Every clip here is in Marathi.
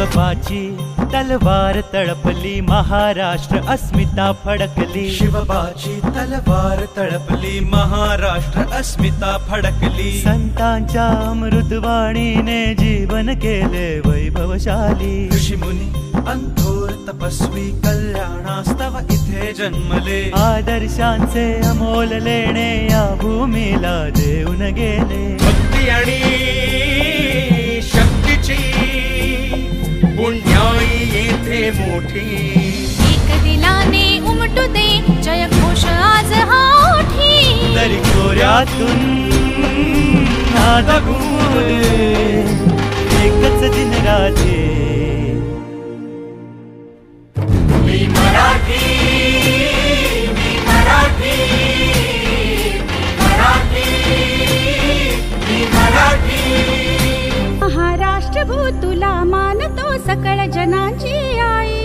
शिवबाची तलवार तळपली महाराष्ट्र अस्मिता फडकली. शिवबाची तलवार तळपली महाराष्ट्र अस्मिता फडकली. संतांच्या अमृतवाणीने जीवन केले वैभवशाली. ऋषीमुनी अंथोर तपस्वी कल्याणास्तव इथे जन्मले. आदर्शांचे अमोल लेणे या भूमीला देऊन गेले. भक्ती आणि मोठी. एक दिलाने उमटू दे जय घोष आज हा ओठी तरी खोऱ्यातून नाद एकच दिन राहते मी मराठी महाराष्ट्र भू तुला मानतो सकळ जनांची आई.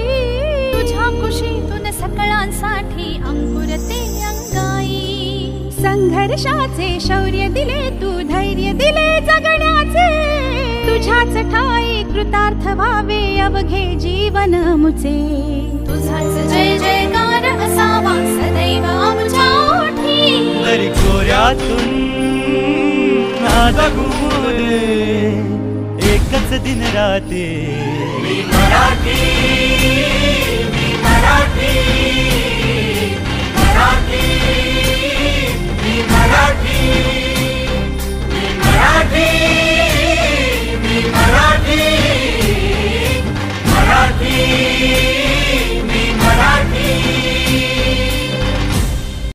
तुझ्या कुशीतून सकळांसाठी अंकुरते अंगाई. संघर्षाचे शौर्य दिले तू धैर्य दिले जगण्याचे. तुझ्याच ठाई कृतार्थ व्हावे अवघे जीवन मुचे. तुझाच जय जयकार असावा सदैव आमच्या ओठी. तरी खोऱ्यातून नाद घुमू दे एकच दिन राहते. मराठी